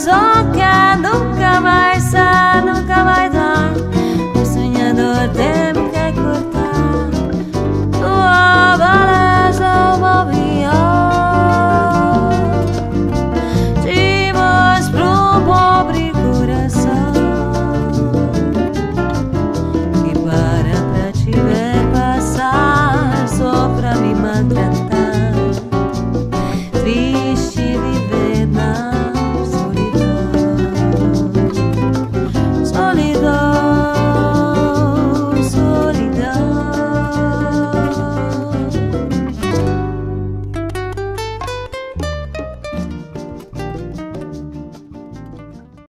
os olhos.